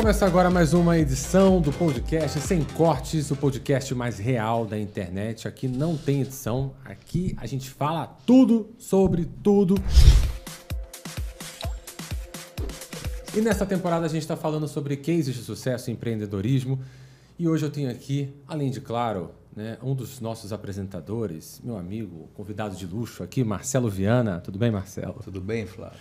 começar agora mais uma edição do podcast Sem Cortes, o podcast mais real da internet. Aqui não tem edição, aqui a gente fala tudo sobre tudo. E nessa temporada a gente está falando sobre cases de sucesso e empreendedorismo. E hoje eu tenho aqui, além de claro, né, um dos nossos apresentadores, meu amigo, convidado de luxo aqui, Marcelo Viana. Tudo bem, Marcelo? Tudo bem, Flávio?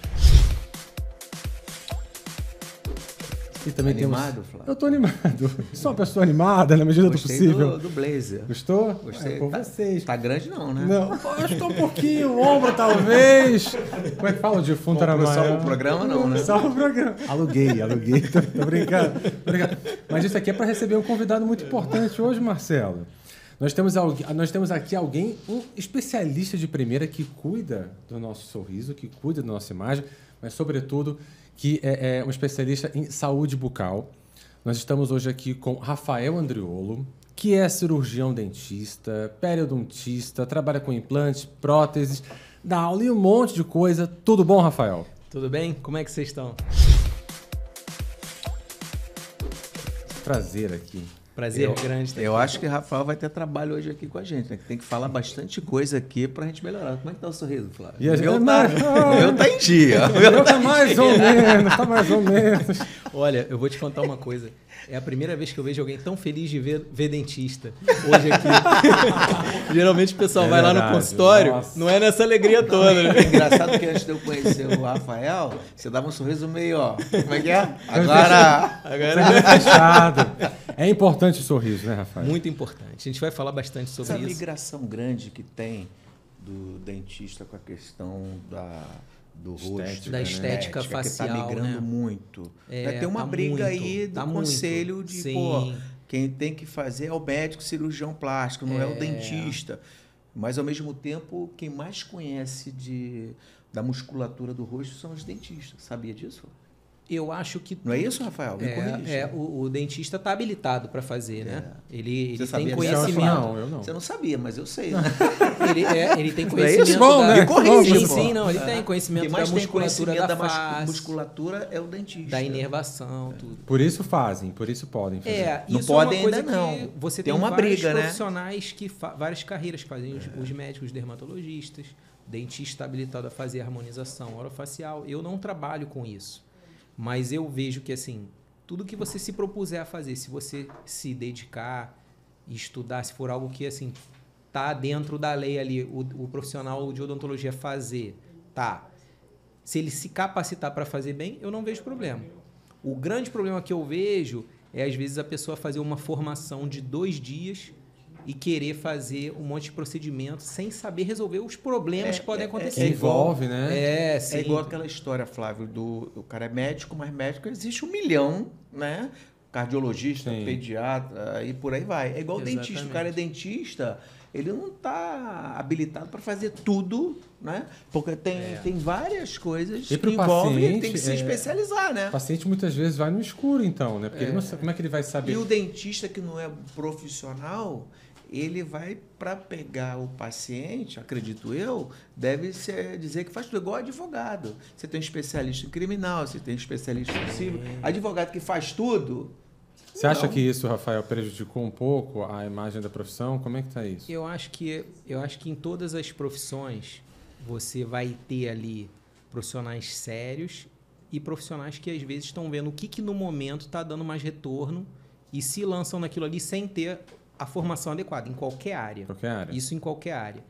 E também Animado, temos... Flávio? Eu tô animado. Sou uma pessoa animada na medida Gostei do possível. Do, do blazer. Gostou? Gostei. É, por tá, vocês. Tá grande não, né? Não, eu tá um pouquinho, o ombro talvez. Como é que fala? O defunto era Comprou só o programa não, né? Só o programa. Aluguei, aluguei. Tô, tô brincando, tô brincando. Mas isso aqui é para receber um convidado muito importante hoje, Marcelo. Nós temos, nós temos aqui alguém, um especialista de primeira que cuida do nosso sorriso, que cuida da nossa imagem, mas, sobretudo, que é, é um especialista em saúde bucal. Nós estamos hoje aqui com Rafael Andriolo, que é cirurgião dentista, periodontista, trabalha com implantes, próteses, dá aula e um monte de coisa. Tudo bom, Rafael? Tudo bem? Como é que vocês estão? Prazer aqui. Prazer grande ter Eu acho que o Rafael vai ter trabalho hoje aqui com a gente, né? Que tem que falar bastante coisa aqui pra gente melhorar. Como é que tá o sorriso, Flávio? E a gente- meu tá, meu tá em dia. Meu meu tá tá mais ou menos, tá mais ou menos. Olha, eu vou te contar uma coisa. É a primeira vez que eu vejo alguém tão feliz de ver, ver dentista hoje aqui. Geralmente o pessoal É vai lá verdade, no consultório, nossa. não é nessa alegria toda, É né? engraçado que antes de eu conhecer o Rafael, você dava um sorriso meio, ó. Como é que é? Agora. Agora, Fechado. É importante o sorriso, né, Rafael? muito importante. A gente vai falar bastante sobre Essa isso. migração grande que tem do dentista com a questão da do rosto, Estética, Da né? estética que tá facial, migrando né? muito. É, Né, tem uma tá briga muito, aí do tá muito. conselho de, Sim. pô, quem tem que fazer é o médico cirurgião plástico, não é, o É. dentista. Mas ao mesmo tempo, quem mais conhece de da musculatura do rosto são os dentistas. Sabia disso? Eu acho que Não é isso, Rafael? Me corrige. é, é, o, o dentista está habilitado para fazer, né? Ele, Você ele sabia tem conhecimento. Não, eu não. Você não sabia, mas eu sei. Né? Ele, é, ele tem É conhecimento isso? Bom, da... né? Me corrige, Sim, sim, não. Ele tem Quem conhecimento mais da tem musculatura conhecimento da da mas- face, musculatura é o dentista. da inervação, tudo. Por isso fazem, por isso podem fazer. É, Não isso podem é uma coisa ainda não. você Tem tem, uma briga, né? profissionais que fa- várias carreiras que fazem, os, os médicos dermatologistas, dentista habilitado a fazer harmonização orofacial. Eu não trabalho com isso, mas eu vejo que assim, tudo que você se propuser a fazer, se você se dedicar estudar, se for algo que assim tá dentro da lei ali, o, o profissional de odontologia fazer, tá? Se ele se capacitar para fazer bem, eu não vejo problema. O grande problema que eu vejo é, às vezes, a pessoa fazer uma formação de dois dias e querer fazer um monte de procedimento sem saber resolver os problemas É, que podem é- acontecer. Que é igual- envolve, né? É, sim. É igual aquela história, Flávio, do o cara é médico, mas médico existe um milhão, né? Cardiologista, Sim. pediatra e por aí vai. É igual o dentista. O cara é dentista, ele não está habilitado para fazer tudo, né? Porque tem, É. tem várias coisas E que envolvem, ele paciente, tem que se é- especializar, né? O paciente muitas vezes vai no escuro, então, né? Porque ele não sabe como é que ele vai saber. E o dentista que não é profissional, ele vai para pegar o paciente, acredito eu, deve ser, dizer que faz tudo igual advogado. Você tem um especialista em criminal, você tem um especialista em civil. Advogado que faz tudo. Você acha Não. que isso, Rafael, prejudicou um pouco a imagem da profissão? Como é que tá isso? Eu acho que eu acho que em todas as profissões você vai ter ali profissionais sérios e profissionais que às vezes estão vendo o que, que no momento está dando mais retorno e se lançam naquilo ali sem ter a formação adequada em qualquer área. Qualquer área. Isso em qualquer área.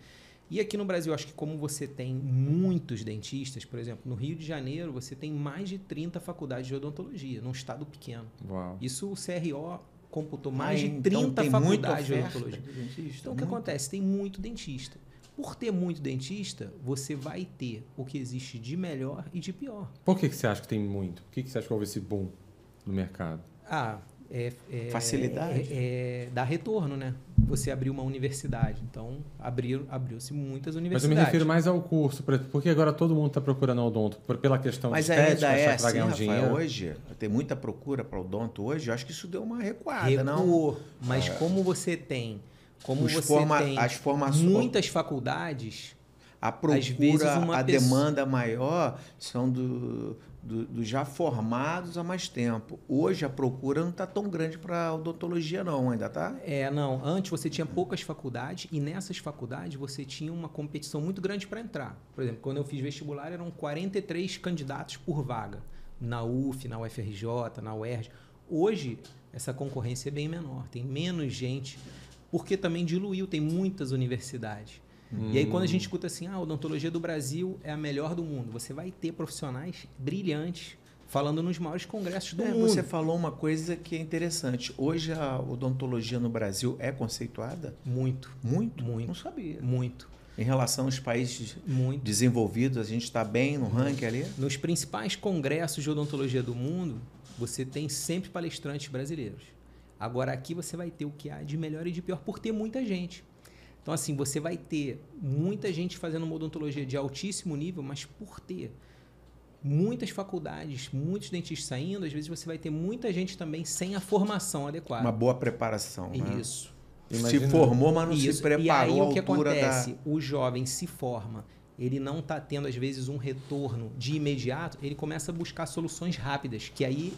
E aqui no Brasil, acho que como você tem muitos dentistas, por exemplo, no Rio de Janeiro, você tem mais de 30 faculdades de odontologia, num estado pequeno. Uau. Isso o CRO computou mais Ah, de então 30 tem muita faculdades de odontologia. de dentista, Então, o que acontece? Tem muito dentista. Por ter muito dentista, você vai ter o que existe de melhor e de pior. Por que, que você acha que tem muito? Por que, que você acha que houve esse boom no mercado? Ah, é, é- Facilidade. É, é- dá retorno, né? Você abriu uma universidade. Então, abriu, abriu-se muitas Mas eu universidades. me refiro mais ao curso, por- porque agora todo mundo está procurando odonto por, pela questão Mas de estética, ainda é que vai assim, ganhar um Rafael, dinheiro. hoje, tem muita procura para odonto hoje, eu acho que isso deu uma recuada, não? Recuou. Mas como você tem... Como Os você forma- tem as formações- muitas faculdades... A procura, a pessoa- demanda maior são do, do, do já formados há mais tempo. Hoje a procura não está tão grande para odontologia, não, ainda tá? É, não. Antes você tinha poucas faculdades e nessas faculdades você tinha uma competição muito grande para entrar. Por exemplo, quando eu fiz vestibular eram 43 candidatos por vaga. Na UF, na UFRJ, na UERJ. Hoje, essa concorrência é bem menor, tem menos gente, porque também diluiu, tem muitas universidades. Hum. E aí, quando a gente escuta assim, ah, a odontologia do Brasil é a melhor do mundo, você vai ter profissionais brilhantes falando nos maiores congressos do é, mundo. Você falou uma coisa que é interessante. Hoje a odontologia no Brasil é conceituada? Muito. Muito? Muito. Não sabia. Muito. Em relação aos países Muito. desenvolvidos, a gente está bem no ranking ali? Nos principais congressos de odontologia do mundo, você tem sempre palestrantes brasileiros. Agora aqui você vai ter o que há de melhor e de pior por ter muita gente. Então, assim, você vai ter muita gente fazendo uma odontologia de altíssimo nível, mas por ter muitas faculdades, muitos dentistas saindo, às vezes você vai ter muita gente também sem a formação adequada. Uma boa preparação. Né? Isso. Imagina. Se formou, mas não Isso. se preparou. E aí o que acontece? Da... O jovem se forma, ele não está tendo, às vezes, um retorno de imediato, ele começa a buscar soluções rápidas, que aí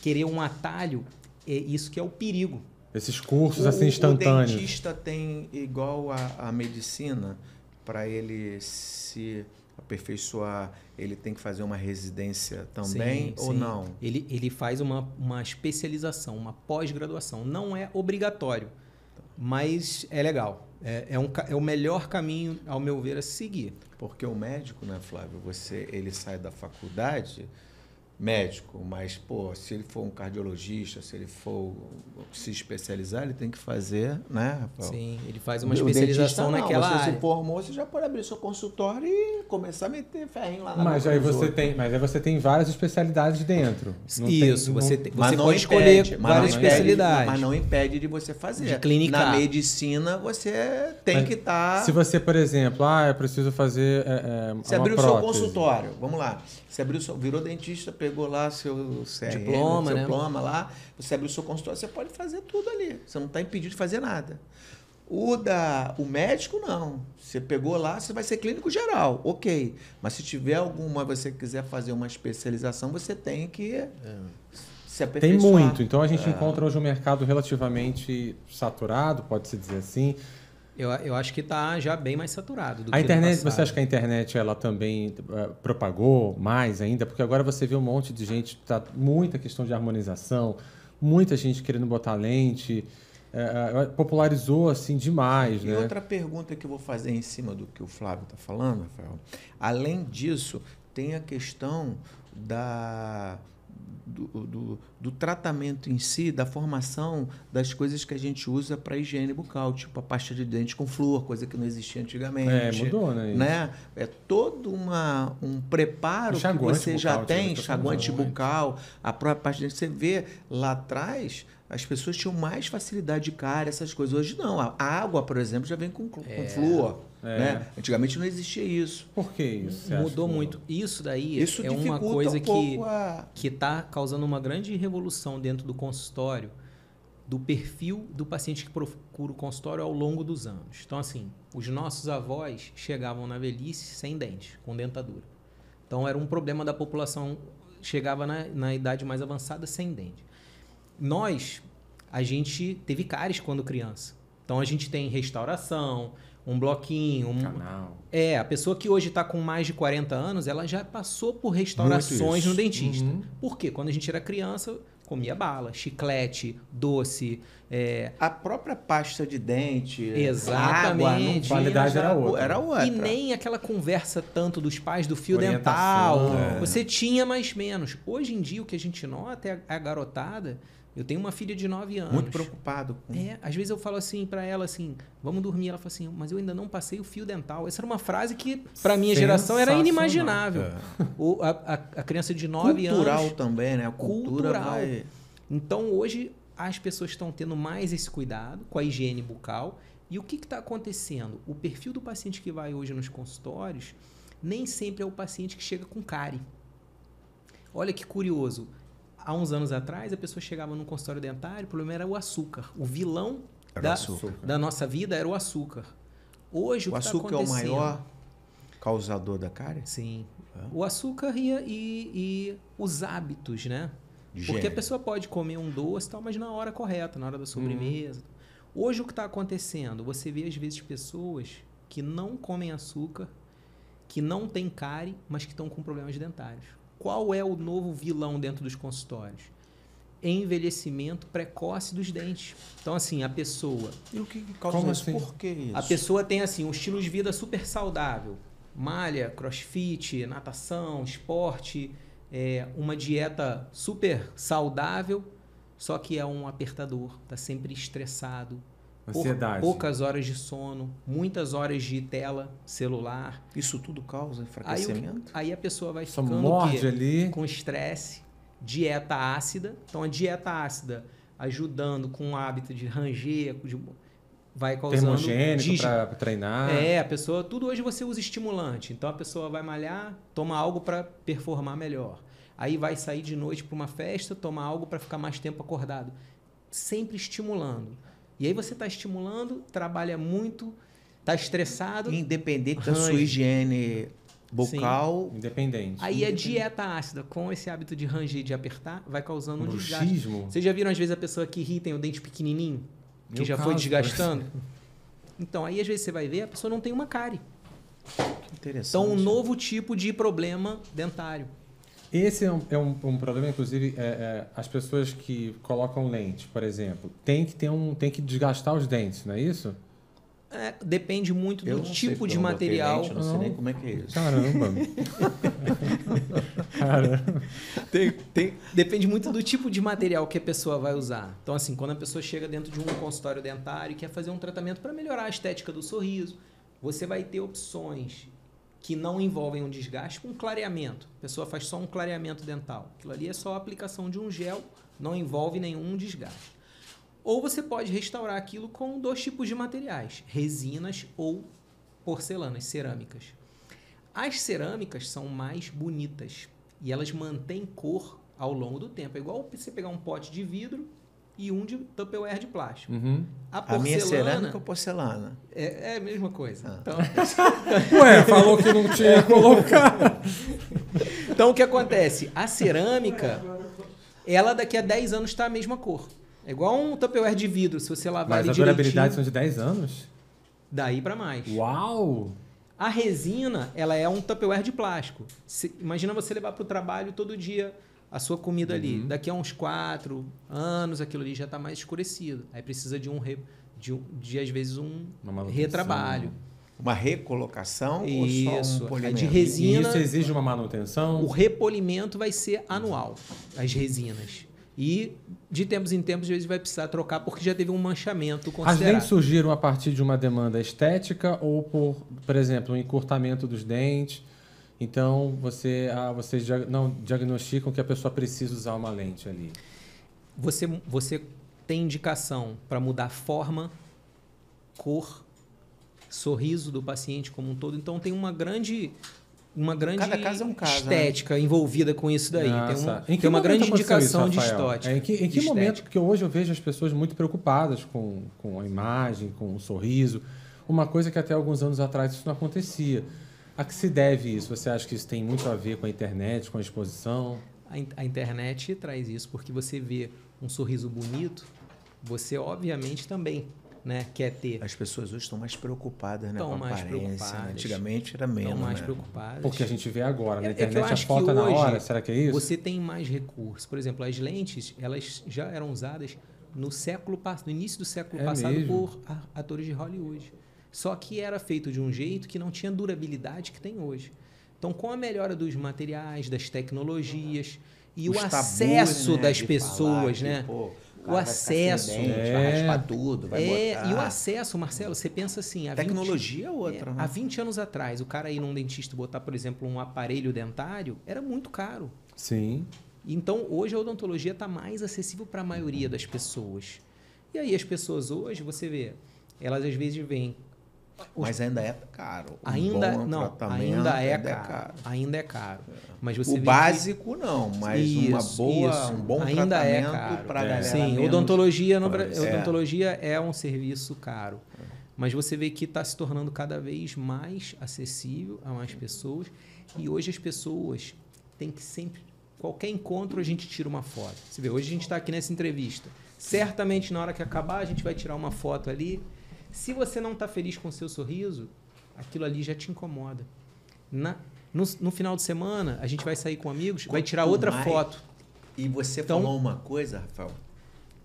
querer um atalho, é isso que é o perigo. Esses cursos o, assim instantâneos. O dentista tem igual a, a medicina para ele se aperfeiçoar, ele tem que fazer uma residência também sim, ou sim. não? Ele, ele faz uma, uma especialização, uma pós-graduação. Não é obrigatório, mas é legal. É, é, um, é o melhor caminho, ao meu ver, a seguir. Porque o médico, né, Flávio? Você, ele sai da faculdade médico, mas pô, se ele for um cardiologista, se ele for se especializar, ele tem que fazer, né, Rafael? Sim, ele faz uma especialização dentista, naquela você se formou, você já pode abrir seu consultório e começar a meter ferrinho lá na Mas aí você tem, mas aí você tem várias especialidades dentro. Não Isso, tem, você, tem, você pode escolher impede, várias impede, especialidades. Mas não impede de você fazer. De clinicar. Na medicina você tem mas, que estar. Tá... Se você, por exemplo, ah, eu preciso fazer é, é, Você abriu o seu consultório, vamos lá. Você abriu seu, virou dentista, pegou lá seu CRM, diploma, seu né? diploma lá, você abriu seu consultório, você pode fazer tudo ali. Você não está impedido de fazer nada. O da o médico não. Você pegou lá, você vai ser clínico geral, ok. Mas se tiver alguma, você quiser fazer uma especialização, você tem que é. se aperfeiçoar. Tem muito. Então a gente é. encontra hoje um mercado relativamente saturado, pode-se dizer assim. Eu, eu acho que está já bem mais saturado. Do a que internet, você acha que a internet ela também uh, propagou mais ainda? Porque agora você vê um monte de gente, tá muita questão de harmonização, muita gente querendo botar lente, uh, popularizou assim demais. E né? outra pergunta que eu vou fazer em cima do que o Flávio está falando, Rafael. Além disso, tem a questão da do, do, do, tratamento em si, da formação das coisas que a gente usa para higiene bucal, tipo a pasta de dente com flúor, coisa que não existia antigamente. É, mudou, né? né? É todo uma, um preparo que você bucal, já tem, enxaguante bucal, a própria pasta de dente. Você vê lá atrás as pessoas tinham mais facilidade de cara, essas coisas. Hoje não. A água, por exemplo, já vem com, com é. flúor. É. Né? Antigamente não existia isso. Por que isso? Mudou muito. Isso daí isso é uma coisa um que a... que está causando uma grande revolução dentro do consultório, do perfil do paciente que procura o consultório ao longo dos anos. Então, assim, os nossos avós chegavam na velhice sem dente, com dentadura. Então, era um problema da população, chegava na, na idade mais avançada sem dente. Nós, a gente teve cáries quando criança. Então, a gente tem restauração, um bloquinho. Um... Canal. É, a pessoa que hoje está com mais de 40 anos, ela já passou por restaurações no dentista. Uhum. Por quê? Quando a gente era criança, comia bala, chiclete, doce. É... A própria pasta de dente, Exatamente. Água, a qualidade era, outra. era outra. E nem aquela conversa tanto dos pais do fio dental. É. Você tinha mais menos. Hoje em dia, o que a gente nota é a garotada eu tenho uma filha de 9 anos. Muito preocupado. Com... É, às vezes eu falo assim para ela assim, vamos dormir. Ela fala assim, mas eu ainda não passei o fio dental. Essa era uma frase que para minha geração era inimaginável. É. O, a, a, criança de 9 anos. Cultural também, né? A cultura cultural. vai... Então hoje as pessoas estão tendo mais esse cuidado com a higiene bucal. E o que está acontecendo? O perfil do paciente que vai hoje nos consultórios nem sempre é o paciente que chega com cárie. Olha que curioso há uns anos atrás, a pessoa chegava num consultório dentário, o problema era o açúcar. O vilão da, açúcar. da nossa vida era o açúcar. Hoje, o, o açúcar tá é o maior. causador da cárie? Sim. É. O açúcar e, e, e os hábitos, né? Porque a pessoa pode comer um doce, tal, mas na hora correta, na hora da sobremesa. Hoje o que está acontecendo? Você vê às vezes pessoas que não comem açúcar, que não têm cárie, mas que estão com problemas dentários. Qual é o novo vilão dentro dos consultórios? Envelhecimento precoce dos dentes. Então, assim, a pessoa E o que que causa Como isso? assim? Por que isso? a pessoa tem assim um estilo de vida super saudável, malha, crossfit, natação, esporte, é, uma dieta super saudável, só que é um apertador, tá sempre estressado, Ansiedade. poucas horas de sono, muitas horas de tela celular. Isso tudo causa Aí, enfraquecimento? aí a pessoa vai Só ficando morde ali. com estresse, dieta ácida. Então a dieta ácida ajudando com o hábito de ranger, de- vai causando Termogênico pra treinar. é, a pessoa, tudo hoje você usa estimulante. Então a pessoa vai malhar, toma algo para performar melhor. Aí vai sair de noite para uma festa, toma algo para ficar mais tempo acordado. Sempre estimulando. E aí você está estimulando, trabalha muito, está estressado. Independente da sua higiene bucal, Independente. Aí a dieta ácida, com esse hábito de ranger e de apertar, vai causando um desgaste. Bruxismo. Vocês já viram às vezes a pessoa que ri tem o dente pequenininho? Que Meu já foi caso, desgastando? Então, aí às vezes você vai ver, a pessoa não tem uma cárie. interessante. Então, um novo tipo de problema dentário. Esse é um, é um- um problema, inclusive, é, é, as pessoas que colocam lente, por exemplo, tem que ter um, tem que desgastar os dentes, não é isso? É, depende muito do não tipo de não material. lente, eu não sei Não. nem como é que é isso. Caramba. Caramba. Tem- tem- depende muito do tipo de material que a pessoa vai usar. Então, assim, quando a pessoa chega dentro de um consultório dentário e quer fazer um tratamento para melhorar a estética do sorriso, você vai ter opções que não envolvem um desgaste com clareamento. A pessoa faz só um clareamento dental. Aquilo ali é só a aplicação de um gel, não envolve nenhum desgaste. Ou você pode restaurar aquilo com dois tipos de materiais: resinas ou porcelanas, cerâmicas. As cerâmicas são mais bonitas e elas mantêm cor ao longo do tempo. É igual você pegar um pote de vidro e um de Tupperware de plástico. Uhum. A A minha cerâmica porcelana ou porcelana? é, é a mesma coisa. Ah. Então, Ué, falou que não tinha colocar. então, o que acontece? A cerâmica, ela daqui a 10 anos está a mesma cor. É igual um Tupperware de vidro, se você lavar Mas ele a durabilidade são de 10 anos? daí para mais. Uau! A resina, ela é um Tupperware de plástico. Se- imagina você levar para o trabalho todo dia a sua comida ali. Uhum. Daqui a uns quatro anos, aquilo ali já está mais escurecido. Aí precisa de um, re- de, um- de, às vezes, um retrabalho. Uma recolocação ou Isso, só um polimento? de E resina. isso exige uma manutenção? O repolimento vai ser anual, as resinas. E de tempos em tempos, às vezes vai precisar trocar porque já teve um manchamento As considerável. lentes surgiram a partir de uma demanda estética ou por, por exemplo, um encurtamento dos dentes? Então, você, ah, vocês dia- não diagnosticam que a pessoa precisa usar uma lente ali. Você, você tem indicação para mudar forma, cor, sorriso do paciente como um todo. Então tem uma grande uma grande Cada caso é um caso, estética envolvida com isso daí. Nossa. Tem, um, Em que tem uma grande indicação isso, de estética. É, em que, em que momento? Porque hoje eu vejo as pessoas muito preocupadas com, com a imagem, com o sorriso. Uma coisa que até alguns anos atrás isso não acontecia. A que se deve isso? Você acha que isso tem muito a ver com a internet, com a exposição? A, in- a internet traz isso porque você vê um sorriso bonito, você obviamente também né, quer ter. As pessoas hoje estão mais preocupadas né, Estão com a mais aparência. né? preocupadas. Antigamente era menos. Estão mais né? preocupadas. Porque a gente vê agora, na É- é eu internet a acho que foto é na hora, será que é isso? Você tem mais recursos. Por exemplo, as lentes, elas já eram usadas no século passado, no início do século É passado mesmo? por a- atores de Hollywood. Só que era feito de um jeito que não tinha durabilidade que tem hoje. Então, com a melhora dos materiais, das tecnologias e Os o tabus, acesso né, das pessoas, falar que, né? pô, o vai acesso. dente, É. Vai raspar tudo, vai é, botar. e o acesso, Marcelo, você pensa assim, há 20 Tecnologia é outra, é, né? Há 20 anos atrás, o cara ir num dentista botar, por exemplo, um aparelho dentário era muito caro. Sim. Então, hoje a odontologia está mais acessível para a maioria das pessoas. E aí, as pessoas hoje, você vê, elas às vezes vêm. Mas ainda é caro. Um Ainda, não, tratamento ainda é caro, Ainda é caro. Mas você O vê que- básico não, mas uma Isso, boa, isso. um bom Ainda é tratamento caro. para É. galera Sim, odontologia, no, Bra- Parece. odontologia é um serviço caro. Mas você vê que está se tornando cada vez mais acessível a mais pessoas. E hoje as pessoas têm que sempre. Qualquer encontro a gente tira uma foto. Você vê, hoje a gente está aqui nessa entrevista. Certamente na hora que acabar a gente vai tirar uma foto ali. Se você não está feliz com o seu sorriso, aquilo ali já te incomoda. Na, no, no, final de semana, a gente vai sair com amigos, Quanto vai tirar outra mais, foto. E você então, falou uma coisa, Rafael.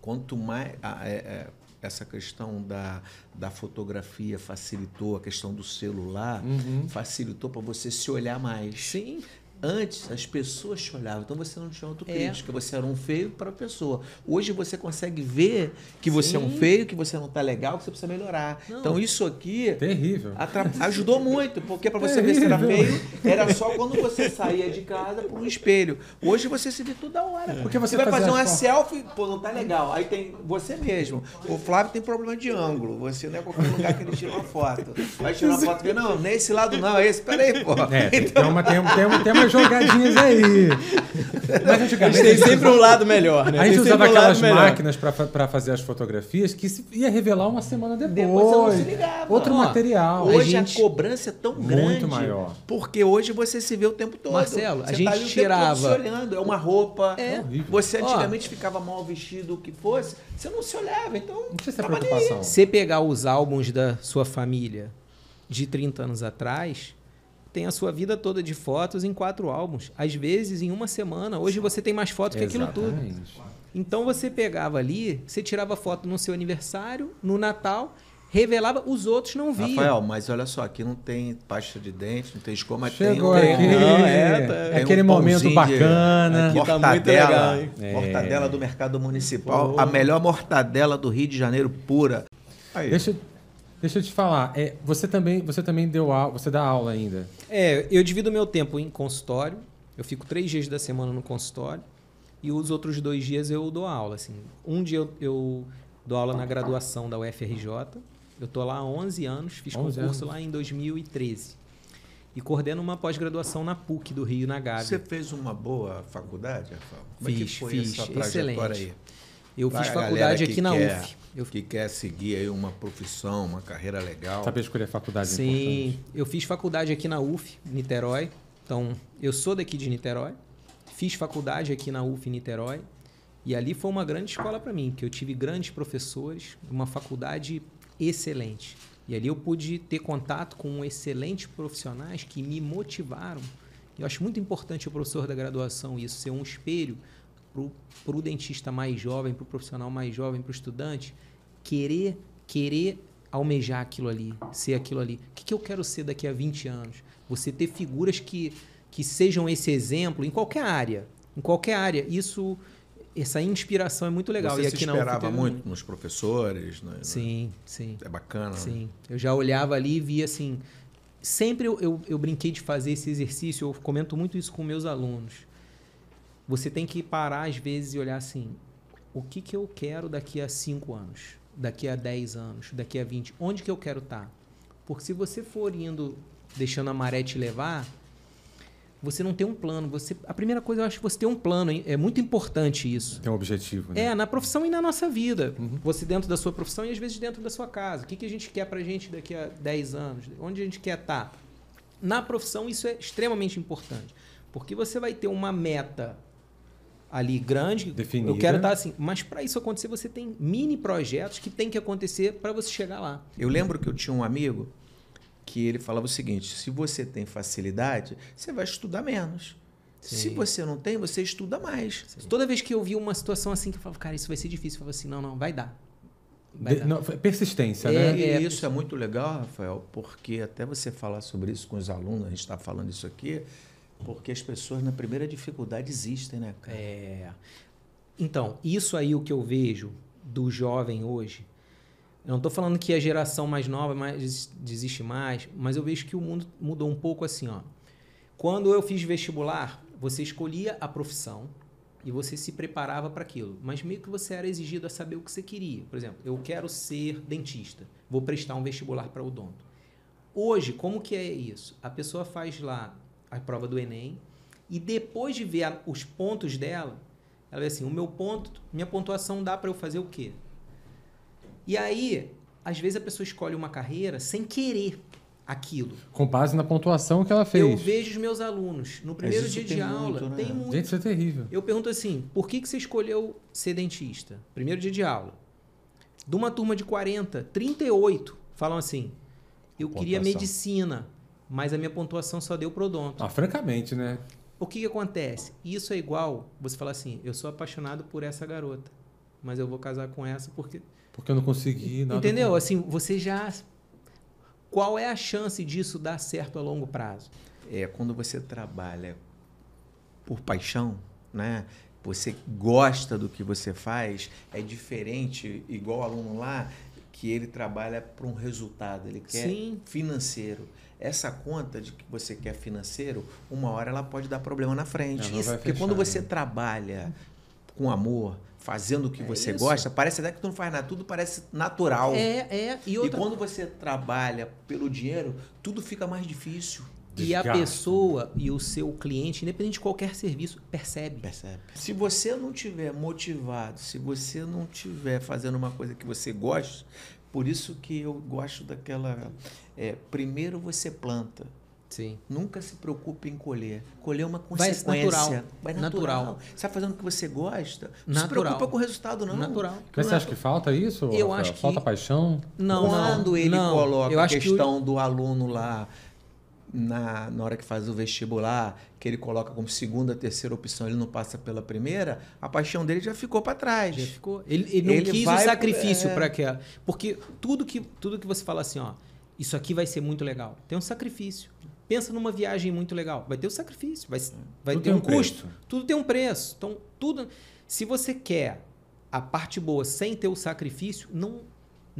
Quanto mais. é, é, essa questão da, da fotografia facilitou, a questão do celular uhum. facilitou para você se olhar mais. Sim. Antes, as pessoas te olhavam, então você não tinha autocrítica, é. você era um feio para a pessoa. Hoje você consegue ver que você Sim. é um feio, que você não está legal, que você precisa melhorar. Não. Então isso aqui. Terrível. Ajudou muito, porque para você ver se era feio, era só quando você saía de casa por um espelho. Hoje você se vê toda hora. Porque você, você vai fazer uma selfie, pô, não tá legal. Aí tem você mesmo. O Flávio tem problema de ângulo. Você não é qualquer lugar que ele tira uma foto. Vai tirar uma foto e não, nesse lado não, é esse. Peraí, pô. É, então... tem, uma, tem, tem, tem uma jogadinhas aí. Mas antigamente. tem sempre um lado melhor, né? A gente tem usava aquelas um máquinas para fazer as fotografias que ia revelar uma semana depois. Depois você não se ligava. Outro Ó, material. Hoje a, gente... a, cobrança é tão grande. Muito maior. Porque hoje você se vê o tempo todo. Marcelo, você a gente tá tirava. se olhando. É uma roupa. É. Você antigamente Ó, ficava mal vestido, o que fosse. Você não se olhava. Então. Não precisa preocupação. Você pegar os álbuns da sua família de 30 anos atrás tem a sua vida toda de fotos em quatro álbuns. Às vezes, em uma semana. Hoje você tem mais fotos que aquilo tudo. Então você pegava ali, você tirava foto no seu aniversário, no Natal, revelava, os outros não viam. Rafael, mas olha só, aqui não tem pasta de dente, não tem escova, mas Chegou tem, aqui. Não, é, tá, é aquele um momento bacana. De, aqui tá mortadela, muito legal, é. mortadela do mercado municipal, Pô. a melhor mortadela do Rio de Janeiro pura. Aí. Deixa, Deixa eu te falar, é, você também você também deu aula, você dá aula ainda? É, eu divido meu tempo em consultório. Eu fico três dias da semana no consultório e os outros dois dias eu dou aula. Assim, um dia eu, eu dou aula na graduação da UFRJ. Eu tô lá há 11 anos, fiz 11 concurso anos. lá em 2013 e coordeno uma pós-graduação na PUC do Rio, na Gávea. Você fez uma boa faculdade, Rafael? Como fiz, é que foi fiz, essa excelente. aí? Eu Vai fiz faculdade aqui na quer, UF. Eu... Que quer seguir aí uma profissão, uma carreira legal. Saber escolher faculdade é Sim, importante. eu fiz faculdade aqui na UF, Niterói. Então, eu sou daqui de Niterói. Fiz faculdade aqui na UF, Niterói. E ali foi uma grande escola para mim, porque eu tive grandes professores, uma faculdade excelente. E ali eu pude ter contato com excelentes profissionais que me motivaram. Eu acho muito importante o professor da graduação isso, ser um espelho para o dentista mais jovem, para o profissional mais jovem, para o estudante, querer, querer almejar aquilo ali, ser aquilo ali. O que, que eu quero ser daqui a 20 anos? Você ter figuras que, que sejam esse exemplo em qualquer área. Em qualquer área. Isso, essa inspiração é muito legal. Você e aqui se esperava muito nos professores, né? Sim, sim. É bacana. Né? Sim. Né? Eu já olhava ali e via assim. Sempre eu, eu, eu brinquei de fazer esse exercício, eu comento muito isso com meus alunos você tem que parar às vezes e olhar assim: o que, que eu quero daqui a 5 anos, daqui a 10 anos, daqui a 20? Onde que eu quero estar? Tá? Porque se você for indo deixando a maré te levar, você não tem um plano. Você, a primeira coisa, eu acho que você tem um plano. É muito importante isso. Tem um objetivo. Né? É, na profissão e na nossa vida. Uhum. Você dentro da sua profissão e às vezes dentro da sua casa. O que, que a gente quer pra gente daqui a 10 anos? Onde a gente quer estar? Tá? Na profissão, isso é extremamente importante. Porque você vai ter uma meta ali grande. Definida. Eu quero estar assim. Mas para isso acontecer, você tem mini projetos que tem que acontecer para você chegar lá. Eu lembro que eu tinha um amigo que ele falava o seguinte: se você tem facilidade, você vai estudar menos. Sim. Se você não tem, você estuda mais. Sim. Toda vez que eu vi uma situação assim que eu falava, cara, isso vai ser difícil, eu falava assim, não, não, vai dar. Vai dar. Não, persistência, é, né? E é, isso é muito legal, Rafael, porque até você falar sobre isso com os alunos, a gente está falando isso aqui, porque as pessoas na primeira dificuldade existem, né, cara? É. Então, isso aí o que eu vejo do jovem hoje. Eu não estou falando que a geração mais nova mais desiste mais, mas eu vejo que o mundo mudou um pouco assim, ó. Quando eu fiz vestibular, você escolhia a profissão e você se preparava para aquilo, mas meio que você era exigido a saber o que você queria. Por exemplo, eu quero ser dentista, vou prestar um vestibular para odonto. Hoje, como que é isso? A pessoa faz lá a prova do Enem, e depois de ver a, os pontos dela, ela vê assim, o meu ponto, minha pontuação dá para eu fazer o quê? E aí, às vezes a pessoa escolhe uma carreira sem querer aquilo. Com base na pontuação que ela fez. Eu vejo os meus alunos no primeiro dia de aula, muito, né? tem muito. Gente, isso é terrível. Eu pergunto assim, por que, que você escolheu ser dentista? Primeiro dia de aula. De uma turma de 40, 38 falam assim, eu queria medicina, mas a minha pontuação só deu pro odonto. Ah, francamente, né? O que, que acontece? Isso é igual você falar assim, eu sou apaixonado por essa garota, mas eu vou casar com essa porque... Porque eu não consegui nada. Entendeu? com- Assim, você já... Qual é a chance disso dar certo a longo prazo? É quando você trabalha por paixão, né? Você gosta do que você faz, é diferente, igual o aluno lá, que ele trabalha para um resultado, ele quer Sim. financeiro. Essa conta de que você quer financeiro, uma hora ela pode dar problema na frente. Não vai Porque fechar, quando você né? trabalha com amor, fazendo o que É você isso. gosta, parece até que tu não faz nada, tudo parece natural. É, é. E E outra quando você trabalha pelo dinheiro, tudo fica mais difícil. E a pessoa e o seu cliente, independente de qualquer serviço, percebe. Percebe? Se você não tiver motivado, se você não tiver fazendo uma coisa que você gosta, por isso que eu gosto daquela. é, primeiro você planta. Sim. Nunca se preocupe em colher. Colher é uma Vai consequência. natural. Vai Natural. natural. Você está fazendo o que você gosta. Não se Natural. preocupa com o resultado, não. Natural. Mas você acha que falta isso? Eu Rafael? acho que- Falta paixão? Não, Quando não, ele não. coloca a acho que o- questão do aluno lá na, na hora que faz o vestibular, que ele coloca como segunda, terceira opção, ele não passa pela primeira, a paixão dele já ficou para trás. Já ficou. Ele, ele não Ele quis o vai- sacrifício é. para aquela. Porque tudo que, tudo que você fala assim, ó, isso aqui vai ser muito legal. Tem um sacrifício. Pensa numa viagem muito legal. Vai ter o sacrifício, vai, vai Tudo ter tem um, um preço. custo. Tudo tem um preço. Então, tudo. Se você quer a parte boa sem ter o sacrifício, não,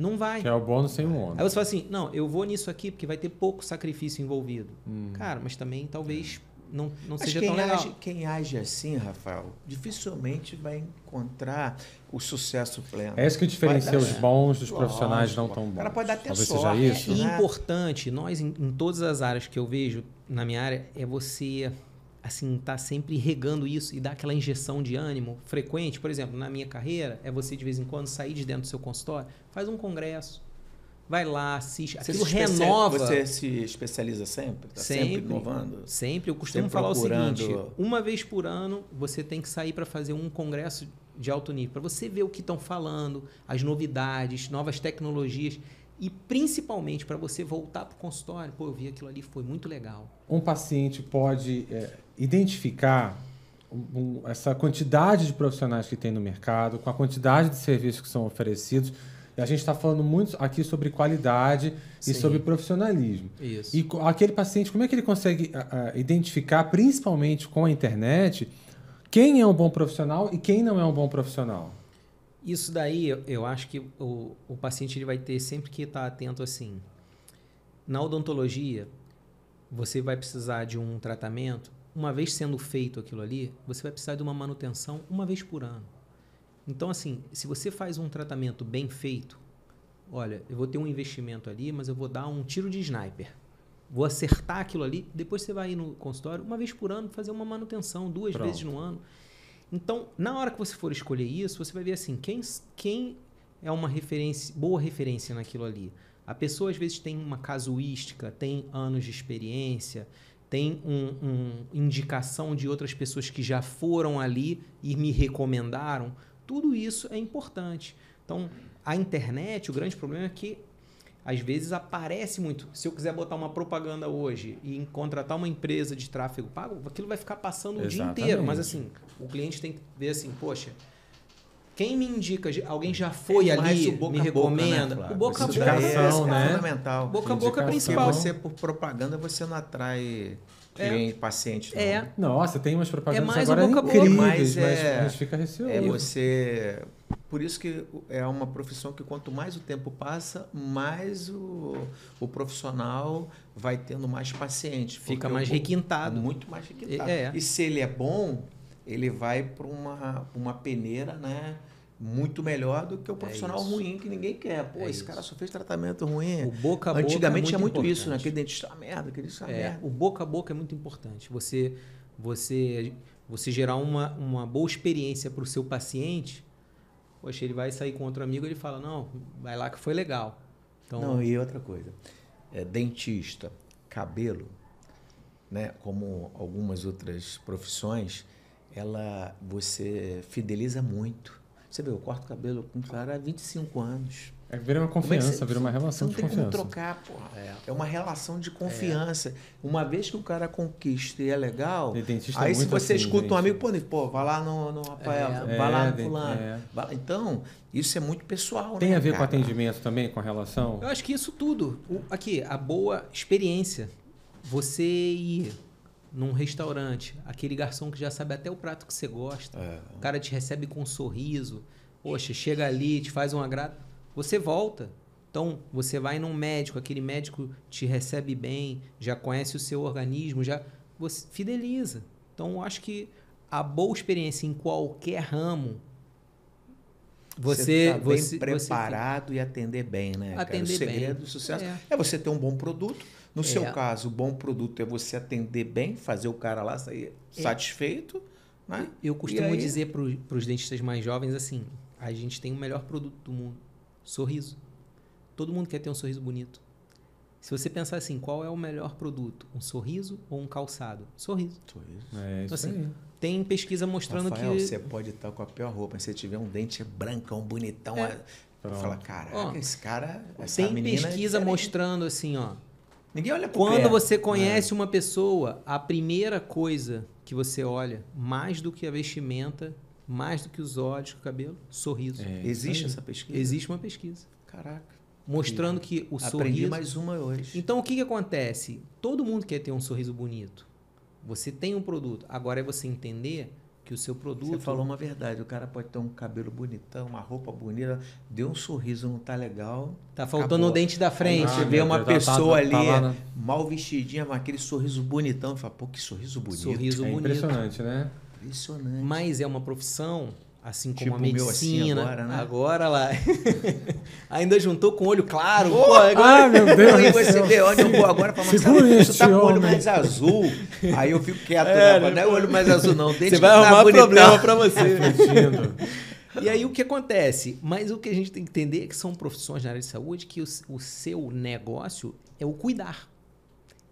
não vai. Que é o bônus sem o Aí ônus. você fala assim, não, eu vou nisso aqui porque vai ter pouco sacrifício envolvido. Hum. Cara, mas também talvez não, não Mas seja quem tão legal. age, quem age assim, Rafael, dificilmente vai encontrar o sucesso pleno. É isso que diferencia os bons dos Lógico. profissionais não tão bons. O cara pode dar até Talvez sorte. seja isso. É né? importante, nós em, em todas as áreas que eu vejo na minha área, é você assim tá sempre regando isso e dar aquela injeção de ânimo frequente. Por exemplo, na minha carreira, é você de vez em quando sair de dentro do seu consultório, faz um congresso, vai lá, assiste, Você aquilo renova. Você se especializa sempre? Tá sempre, Sempre. inovando? Sempre, eu costumo Sempre falar o seguinte: uma vez por ano você tem que sair para fazer um congresso de alto nível, para você ver o que estão falando, as novidades, novas tecnologias e principalmente para você voltar para o consultório. Pô, eu vi aquilo ali, foi muito legal. Um paciente pode é, identificar um- essa quantidade de profissionais que tem no mercado, com a quantidade de serviços que são oferecidos. E a gente está falando muito aqui sobre qualidade Sim. e sobre profissionalismo. Isso. E aquele paciente, como é que ele consegue identificar, principalmente com a internet, quem é um bom profissional e quem não é um bom profissional? Isso daí, eu- acho que o, o paciente ele vai ter sempre que estar atento assim. Na odontologia, você vai precisar de um tratamento, uma vez sendo feito aquilo ali, você vai precisar de uma manutenção uma vez por ano. Então, assim, se você faz um tratamento bem feito, olha, eu vou ter um investimento ali, mas eu vou dar um tiro de sniper. Vou acertar aquilo ali, depois você vai ir no consultório uma vez por ano fazer uma manutenção, duas Pronto. vezes no ano. Então, na hora que você for escolher isso, você vai ver assim, quem, quem é uma referência, boa referência naquilo ali. A pessoa às vezes tem uma casuística, tem anos de experiência, tem um, um indicação de outras pessoas que já foram ali e me recomendaram. Tudo isso é importante. Então, a internet, o grande problema é que às vezes aparece muito. Se eu quiser botar uma propaganda hoje e contratar uma empresa de tráfego pago, aquilo vai ficar passando o dia Exatamente. inteiro. Mas assim, o cliente tem que ver assim, poxa, quem me indica, alguém já foi É mais ali, o boca me boca, né, recomenda. Flávio? o boca a boca. é- Indicação, é né? fundamental. Boca a boca é principal. Porque você, por propaganda, você não atrai cliente, paciente. não. É. Nossa, tem umas propagandas É mais o agora boca a boca. incríveis, Mas mas, é- gente fica receoso. É você. Por isso que é uma profissão que quanto mais o tempo passa, mais o, o profissional vai tendo mais paciente. Fica mais o- requintado. Muito mais requintado. É. E se ele é bom, ele vai para uma, uma peneira, né? Muito melhor do que o profissional É ruim que ninguém quer. Pô, É esse isso. cara só fez tratamento ruim. O boca a boca Antigamente é tinha muito isso, né? Aquele dentista é uma merda, aquele dentista é É, merda. o boca a boca é muito importante. Você, você, você gerar uma, uma boa experiência para o seu paciente. Poxa, ele vai sair com outro amigo, ele fala, não, vai lá que foi legal. Então, Não, e outra coisa. É, dentista, cabelo, né, como algumas outras profissões, ela você fideliza muito. Você vê, eu corto cabelo com um cara há 25 anos. É, vira uma é confiança, você- vira uma relação Você de não tem como confiança. trocar, porra. É. É. uma relação de confiança. Uma vez que o cara conquista e é legal, dentista é aí se muito você assim, escuta gente. um amigo, pô, pô, vai lá no, no Rafael, É, vai lá no fulano. é. Então, isso é muito pessoal, Tem né, a ver com cara? atendimento também, com a relação? Eu acho que isso tudo. O- aqui, a boa experiência. Você ir num restaurante, aquele garçom que já sabe até o prato que você gosta, É. o cara te recebe com um sorriso, poxa, chega ali, te faz um agrado, você volta. Então, você vai num médico, aquele médico te recebe bem, já conhece o seu organismo, já você fideliza. Então, eu acho que a boa experiência em qualquer ramo, você, tá bem você, você preparado e atender bem, né? cara? Atender o segredo bem. do sucesso É. é. você ter um bom produto. No seu É. caso, o bom produto é você atender bem, fazer o cara lá sair É. satisfeito, né? Eu costumo aí? dizer para os dentistas mais jovens assim: a gente tem o melhor produto do mundo, sorriso. Todo mundo quer ter um sorriso bonito. Se você pensar assim, qual é o melhor produto? Um sorriso ou um calçado? Sorriso. É isso Assim, aí. Tem pesquisa mostrando Rafael, que. você pode estar com a pior roupa, mas se você tiver um dente brancão, bonitão, É. é. Fala, caraca, Ó, esse cara, essa Tem menina é pesquisa diferente." mostrando assim, ó. Ninguém olha pro Quando pé. você conhece uma pessoa, a primeira coisa que você olha, mais do que a vestimenta, mais do que os olhos, o cabelo, sorriso. É, Existe aí. essa pesquisa? Existe uma pesquisa Caraca. mostrando que o Aprendi sorriso mais uma hoje. Então o que, que acontece? Todo mundo quer ter um sorriso bonito. Você tem um produto. Agora é você entender que o seu produto. Você falou uma verdade. O cara pode ter um cabelo bonitão, uma roupa bonita, deu um sorriso, não tá legal. Tá faltando Acabou. o dente da frente. você Ah, vê uma Deus, tá- pessoa tá- ali, tá lá na- mal vestidinha, mas aquele sorriso bonitão. Fala, pô, que sorriso bonito. Sorriso É bonito. impressionante, né? Impressionante. Mas é uma profissão, assim como Tipo a o meu assim medicina. agora, né? Agora lá. Ainda juntou com olho claro. Pô, Pô, agora- Ah, meu Deus Aí você vê onde eu vou agora pra Marcelo, Você tá com o olho mais azul. Aí eu fico quieto, É, né? Não é o olho mais azul, não. O Você vai tá arrumar bonitão. problema pra você. E aí o que acontece? Mas o que a gente tem que entender é que são profissões na área de saúde que o, o seu negócio é o cuidar.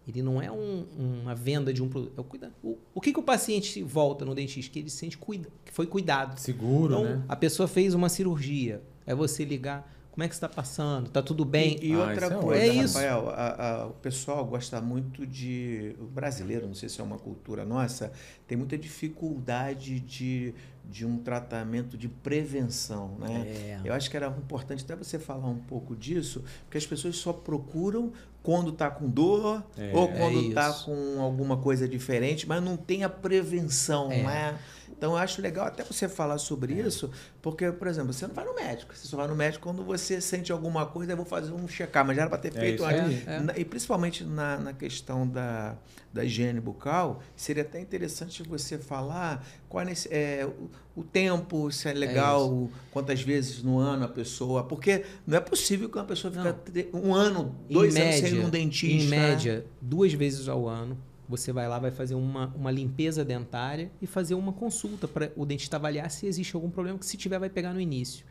Ele não é um- uma venda de um produto, é o. O, o que, que o paciente volta no dentista? Que ele sente cuida, que foi cuidado. Seguro, Então, né? a pessoa fez uma cirurgia, é você ligar, como é que está passando? Tá tudo bem? E, e Ah, outra isso é coisa. É isso. Rafael, a- a- o pessoal gosta muito de. O brasileiro, não sei se é uma cultura nossa, tem muita dificuldade de, de um tratamento de prevenção. Né? É. Eu acho que era importante até você falar um pouco disso, porque as pessoas só procuram quando está com dor É, ou é quando está isso. com alguma coisa diferente, mas não tem a prevenção, É. né? Então eu acho legal até você falar sobre isso, porque, por exemplo, você não vai no médico. Você só vai no médico quando você sente alguma coisa, eu vou fazer um check-up, mas já era para ter É feito isso antes. É. E principalmente na, na questão da, da higiene bucal, seria até interessante você falar qual é, nesse- é, o, tempo, se é legal, quantas vezes no ano a pessoa. Porque não é possível que uma pessoa fique um ano, Em dois anos sem ir num dentista. Em né? média, duas vezes ao ano, você vai lá, vai fazer uma, uma limpeza dentária e fazer uma consulta para o dentista avaliar se existe algum problema, que se tiver, vai pegar no início.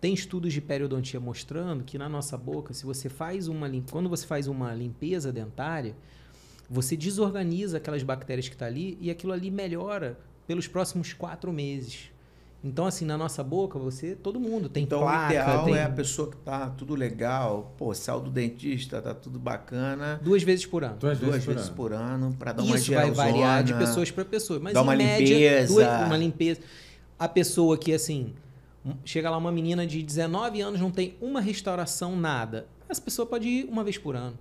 Tem estudos de periodontia mostrando que na nossa boca, se você faz uma quando você faz uma limpeza dentária, você desorganiza aquelas bactérias que estão ali e aquilo ali melhora pelos próximos quatro meses. Então, assim, na nossa boca, você, todo mundo tem Então placa, o ideal tem é a pessoa que tá tudo legal, pô, saiu do dentista, tá tudo bacana, duas vezes por ano. Duas, duas vezes, vezes por ano. por ano, para dar uma Isso vai variar de pessoas para pessoas, mas Dá em uma média, limpeza. duas- uma limpeza. A pessoa que assim, chega lá uma menina de 19 anos não tem uma restauração nada. Essa pessoa pode ir uma vez por ano.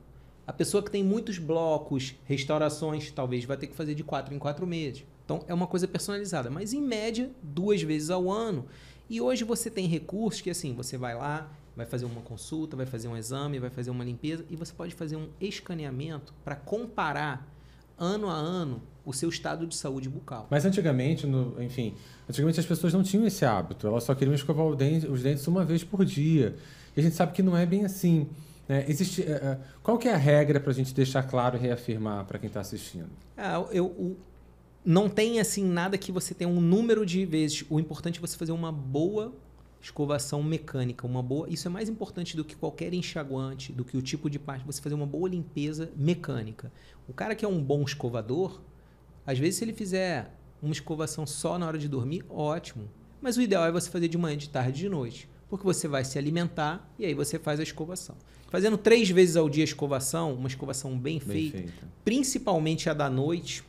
A pessoa que tem muitos blocos, restaurações, talvez vai ter que fazer de quatro em quatro meses. Então é uma coisa personalizada, mas em média duas vezes ao ano. E hoje você tem recursos que assim, você vai lá, vai fazer uma consulta, vai fazer um exame, vai fazer uma limpeza e você pode fazer um escaneamento para comparar ano a ano o seu estado de saúde bucal. Mas antigamente, no- enfim, antigamente as pessoas não tinham esse hábito. Elas só queriam escovar dente- os dentes uma vez por dia. E a gente sabe que não é bem assim. né? Existe, é, é, qual que é a regra para a gente deixar claro e reafirmar para quem está assistindo? Ah, eu, o- não tem assim nada que você tenha um número de vezes. O importante é você fazer uma boa escovação mecânica, uma boa. Isso é mais importante do que qualquer enxaguante, do que o tipo de parte. Você fazer uma boa limpeza mecânica. O cara que é um bom escovador, às vezes, se ele fizer uma escovação só na hora de dormir, ótimo. Mas o ideal é você fazer de manhã, de tarde, de noite, porque você vai se alimentar e aí você faz a escovação. Fazendo três vezes ao dia a escovação, uma escovação bem, Bem feita, feita. principalmente a da noite,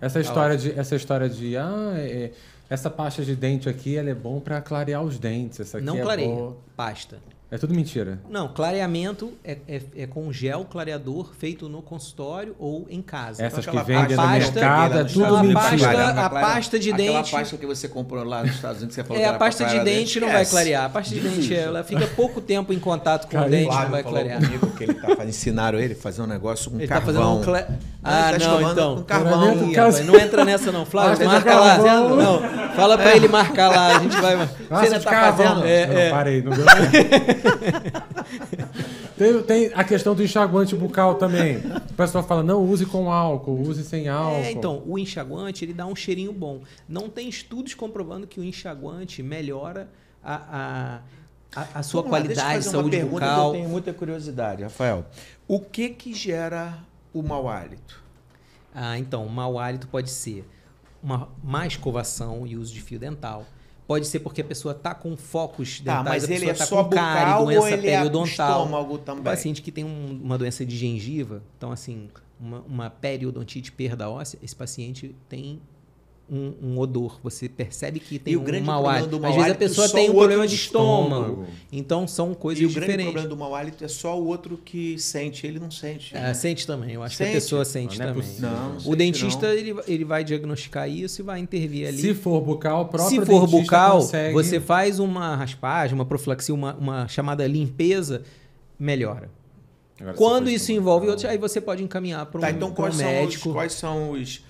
Essa história de, essa história de ah, é- é, essa pasta de dente aqui, ela é bom pra clarear os dentes. Essa aqui não é clareia, boa. pasta. É tudo mentira. Não, clareamento é, é, é com gel clareador feito no consultório ou em casa. Essas que aquela vendem no pasta- mercado é Aquela tudo Aquela mentira. pasta- a pasta de Aquela dente- pasta que você comprou lá nos Estados Unidos, que você falou É, que a pasta de dente não vai clarear. A pasta de dente, ela fica pouco tempo em contato com Cara, o dente, não vai clarear. comigo que ele tá fazendo, ensinaram ele a fazer um negócio com Ele tá carvão. fazendo um cla... Ah, tá não, então. com carvão. Não entra nessa não, Flávio. Marca lá. carvão. Não, fala pra ele marcar lá, a gente vai... Nossa, ainda de tá carvão. fazendo? É, não, é. parei, não deu. tem, tem a questão do enxaguante bucal também. O pessoal fala, não use com álcool, use sem álcool. É, então, o enxaguante, ele dá um cheirinho bom. Não tem estudos comprovando que o enxaguante melhora a, a, a, a sua Vamos lá, deixa eu qualidade, fazer uma saúde pergunta que bucal. Eu tenho muita curiosidade, Rafael. O que que gera o mau hálito? Ah, então, o mau hálito pode ser uma má escovação e uso de fio dental. Pode ser porque a pessoa está com focos Tá, dentais, mas a ele pessoa é tá só com cárie, doença é periodontal. O também? paciente que tem um- uma doença de gengiva, então assim, uma, uma periodontite perda óssea, esse paciente tem um, um odor. Você percebe que tem E o um grande mau problema hálito. do mau Às vezes a hálito pessoa tem um problema de estômago. estômago. Então são coisas E o grande diferentes. problema do mau hálito é só o outro que sente, ele não sente. É, sente também, eu acho que Sente? a pessoa sente Não é também. Não, não O sente, dentista, não. ele, ele vai diagnosticar isso e vai intervir ali. Se for bucal, o próprio Se for dentista bucal, consegue... você faz uma raspagem, uma profilaxia, uma, uma chamada limpeza, melhora. Agora, Quando isso envolve outros, aí você pode encaminhar para um, Tá, então um quais são, médico. os, quais são os,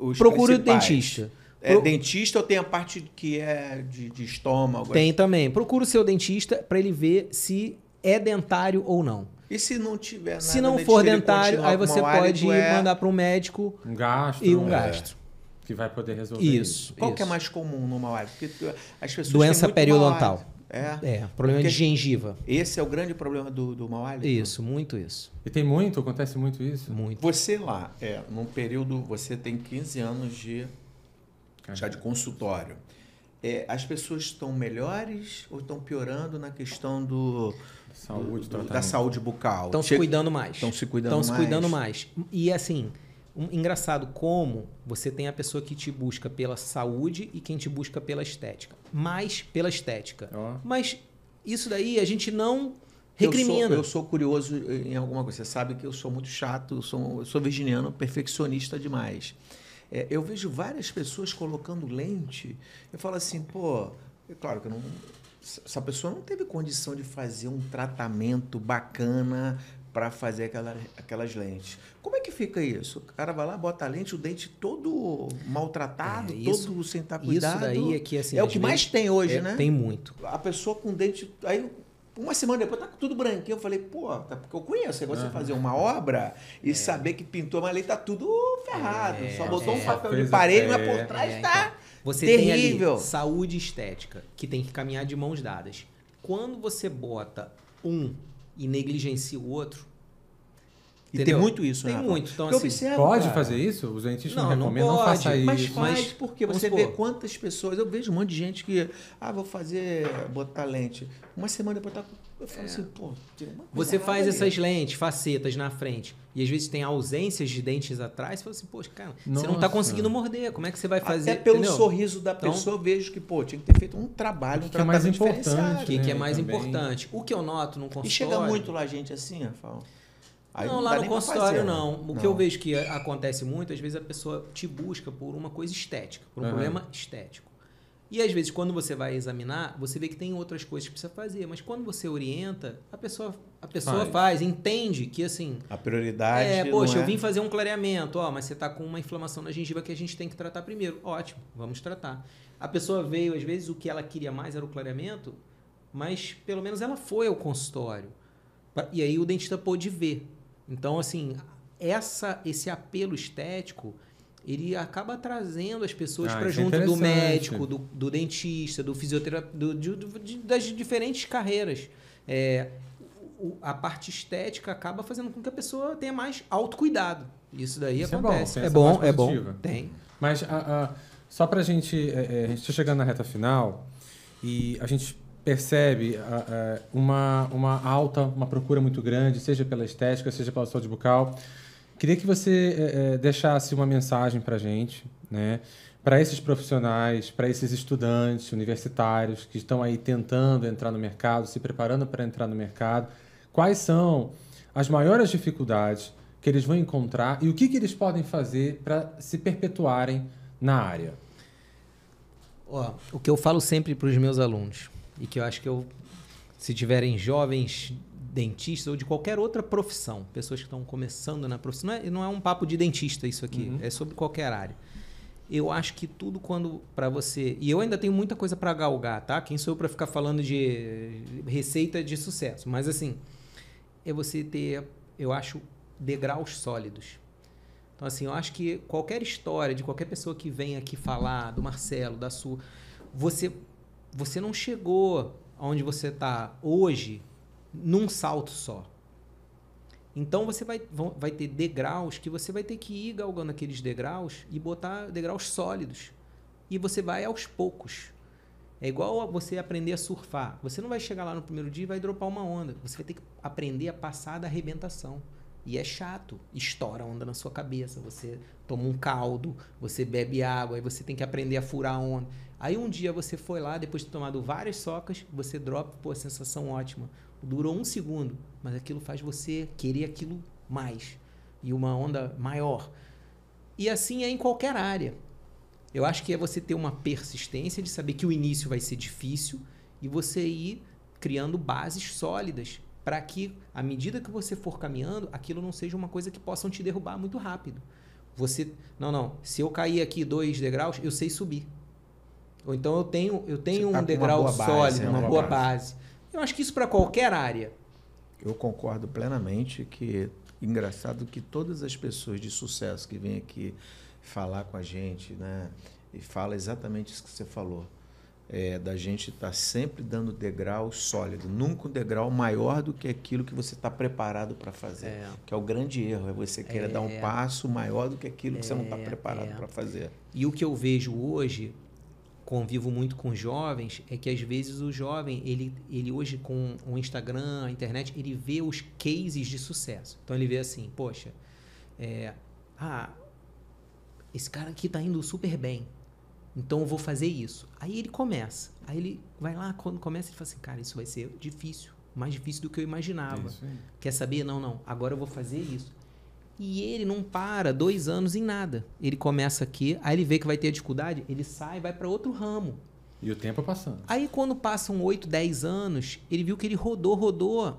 os Procure o dentista. É Pro- dentista ou tem a parte que é de, de estômago? Tem também. Procura o seu dentista para ele ver se é dentário ou não. E se não tiver nada se não dentista, for dentário, aí você pode é- mandar para um médico Um gasto. e um é, gasto. Que vai poder resolver Isso. Qual que é isso. mais comum no mau hálito? Porque tu- as pessoas Doença periodontal. É. É, problema Porque- de gengiva. Esse é o grande problema do, do mau hálito? Isso, muito isso. E tem muito, acontece muito isso. Muito. Você lá, é, num período, você tem 15 anos de já de consultório. É, as pessoas estão melhores ou estão piorando na questão do, Saúde, do- tratamento. da saúde bucal? Estão se cuidando mais. Estão se cuidando Estão mais. se cuidando mais. E assim, um- engraçado como você tem a pessoa que te busca pela saúde e quem te busca pela estética. Mais pela estética. Ó. Mas isso daí a gente não Eu recrimina. sou, eu sou curioso em alguma coisa. Você sabe que eu sou muito chato, eu sou, eu sou virginiano, perfeccionista demais. É, eu vejo várias pessoas colocando lente. Eu falo assim, pô, é claro que eu não, essa pessoa não teve condição de fazer um tratamento bacana para fazer aquela, aquelas lentes. Como é que fica isso? O cara vai lá, bota a lente, o dente todo maltratado, É, isso- todo sem estar Isso cuidado. daí é que assim. é o que mais tem hoje, é, né? Tem muito. a pessoa com dente. Aí, uma semana depois, tá tudo branquinho. Eu falei, pô, tá, porque eu conheço. Aí você fazer uma obra e saber que pintou, mas ali tá tudo ferrado. É, Só botou é. um papel de parede, é, mas por trás É, tá. então, você terrível. tem ali saúde estética, que tem que caminhar de mãos dadas. Quando você bota um e negligencia o outro. E tem muito isso, Tem né? muito. Então, Eu assim, observo, Pode cara. fazer isso? Os dentistas não, Não, não recomendam, não, pode, faça isso. Mas faz, Mas, porque você vê quantas pessoas. Eu vejo um monte de gente que. Ah, vou fazer. botar lente. Uma semana depois tá. Eu falo assim, pô, tem uma coisa É. Você faz ali. essas lentes, facetas na frente, e às vezes tem ausências de dentes atrás, você fala assim, poxa, cara, você não tá Nossa. conseguindo morder, como é que você vai fazer? Até pelo entendeu? sorriso da Então- pessoa, eu vejo que, pô, tinha que ter feito um trabalho, O um que é mais tratamento importante, diferenciado. O que, que é né, mais também. importante? O que eu noto no E consultório... chega muito lá gente assim, Rafael? Aí não, dá lá no consultório né? não. O que eu vejo que acontece muito, às vezes a pessoa te busca por uma coisa estética, por um Aham. problema estético. E às vezes, quando você vai examinar, você vê que tem outras coisas que precisa fazer. Mas quando você orienta, a pessoa, a pessoa Faz. faz, entende que assim. A prioridade. É, não poxa, é- eu vim fazer um clareamento, ó, mas você tá com uma inflamação na gengiva que a gente tem que tratar primeiro. Ótimo, vamos tratar. A pessoa veio, às vezes, o que ela queria mais era o clareamento, mas pelo menos ela foi ao consultório. E aí o dentista pôde ver. Então, assim, essa, esse apelo estético, ele acaba trazendo as pessoas Ah, para é junto do interessante. médico, do, do dentista, do fisioterapeuta, do- do- das diferentes carreiras. É, a parte estética acaba fazendo com que a pessoa tenha mais autocuidado. Isso daí Isso é bom, acontece. É essa bom, é bom. Tem. Mas a, a- só para a gente. é, é, a gente está chegando na reta final e a gente percebe uma, uma alta, uma procura muito grande, seja pela estética, seja pela saúde bucal. Queria que você é, é, deixasse uma mensagem para a gente, né? para esses profissionais, para esses estudantes universitários que estão aí tentando entrar no mercado, se preparando para entrar no mercado. Quais são as maiores dificuldades que eles vão encontrar e o que, que eles podem fazer para se perpetuarem na área? O que eu falo sempre para os meus alunos, e que eu acho que eu, se tiverem jovens dentistas ou de qualquer outra profissão, pessoas que estão começando na profissão, não é, não é um papo de dentista isso aqui, Uhum. é sobre qualquer área. Eu acho que tudo quando para você, e eu ainda tenho muita coisa para galgar, tá? Quem sou eu para ficar falando de receita de sucesso, mas assim, é você ter, eu acho, degraus sólidos. Então, assim, eu acho que qualquer história de qualquer pessoa que vem aqui falar, do Marcelo, da sua, você, você não chegou aonde você está hoje num salto só. Então você vai, vai ter degraus que você vai ter que ir galgando aqueles degraus e botar degraus sólidos. E você vai aos poucos. É igual você aprender a surfar. Você não vai chegar lá no primeiro dia e vai dropar uma onda. Você vai ter que aprender a passar da arrebentação. E é chato. Estoura a onda na sua cabeça. Você toma um caldo, você bebe água, aí você tem que aprender a furar a onda. Aí um dia você foi lá, depois de tomado várias socas, você dropa, pô, sensação ótima. Durou um segundo, mas aquilo faz você querer aquilo mais. E uma onda maior. E assim é em qualquer área. Eu acho que é você ter uma persistência de saber que o início vai ser difícil e você ir criando bases sólidas para que, à medida que você for caminhando, aquilo não seja uma coisa que possam te derrubar muito rápido. Você, não, não. Se eu cair aqui dois degraus, eu sei subir. Ou então eu tenho, eu tenho tá um com uma degrau boa base, sólido, é uma uma boa base. base. Eu acho que isso para qualquer área. Eu concordo plenamente que engraçado que todas as pessoas de sucesso que vêm aqui falar com a gente, né, e fala exatamente isso que você falou, é, da gente estar sempre dando degrau sólido, nunca um degrau maior do que aquilo que você está preparado para fazer, É. que é o grande erro, é você querer dar um É. passo maior do que aquilo que você não está É, preparado é. para fazer. E o que eu vejo hoje, convivo muito com jovens, é que às vezes o jovem, ele, ele hoje com o Instagram, a internet, ele vê os cases de sucesso. Então ele vê assim, poxa, é, ah, esse cara aqui tá indo super bem. Então eu vou fazer isso. Aí ele começa. Aí ele vai lá, quando começa, ele fala assim, cara, isso vai ser difícil. Mais difícil do que eu imaginava. Quer saber? Não, não. Agora eu vou fazer isso. E ele não para dois anos em nada. Ele começa aqui, aí ele vê que vai ter dificuldade, ele sai e vai para outro ramo. E o tempo passando. Aí quando passam 8, 10 anos, ele viu que ele rodou, rodou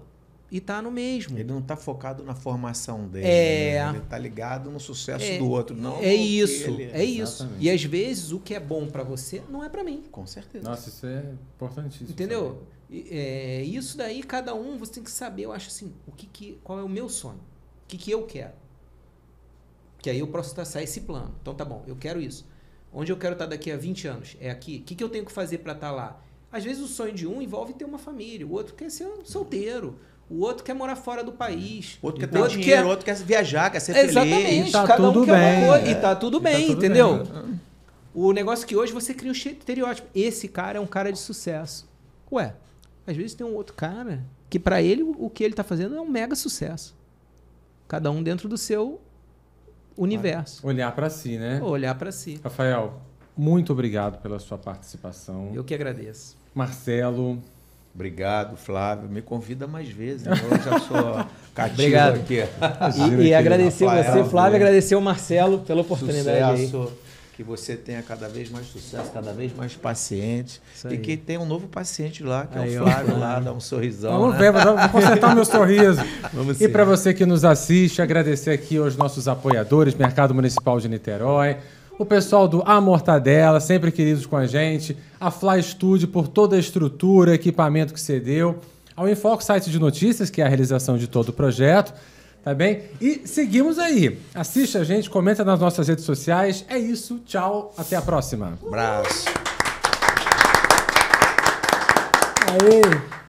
e tá no mesmo. Ele não está focado na formação dele, É. né? ele está ligado no sucesso É, do outro, não é isso, ele- é isso. Exatamente. E às vezes o que é bom para você não é para mim. Com certeza. Nossa, isso é importantíssimo. Entendeu? É, isso daí, cada um, você tem que saber, eu acho assim, o que que, qual é o meu sonho? O que, que eu quero? Que aí eu posso traçar esse plano. Então tá bom, eu quero isso. Onde eu quero estar daqui a 20 anos? É aqui. O que, que eu tenho que fazer para estar lá? Às vezes o sonho de um envolve ter uma família, o outro quer ser um solteiro, o outro quer morar fora do país. Outro quer o ter outro dinheiro, quer- outro quer viajar, quer ser Exatamente. feliz. E tá cada tudo um quer uma bem, coisa. é. E tá tudo E tá bem, tudo entendeu? bem. O negócio que hoje você cria um estereótipo. Esse cara é um cara de sucesso. Ué, às vezes tem um outro cara que pra ele o o que ele tá fazendo é um mega sucesso. Cada um dentro do seu universo. Olhar para si, né? Olhar pra si. Rafael, muito obrigado pela sua participação. Eu que agradeço. Marcelo, Obrigado, Flávio. Me convida mais vezes. né? Eu já sou cativo Obrigado. aqui. E, e agradecer Rafael, você, Flávio, né? agradecer o Marcelo pela oportunidade aí. Que você tenha cada vez mais sucesso, cada vez mais pacientes. E que tem um novo paciente lá, que Aí, é o Flávio lá, dá um sorrisão. vamos né? ver, vou consertar o meu sorriso. Vamos E para você que nos assiste, agradecer aqui aos nossos apoiadores, Mercado Municipal de Niterói, o pessoal do A Mortadela, sempre queridos com a gente, a Fly Studio por toda a estrutura, equipamento que cedeu, ao Infoco Site de Notícias, que é a realização de todo o projeto, Tá bem? E seguimos aí. Assiste a gente, comenta nas nossas redes sociais. É isso. Tchau. Até a próxima. Abraço. Aê!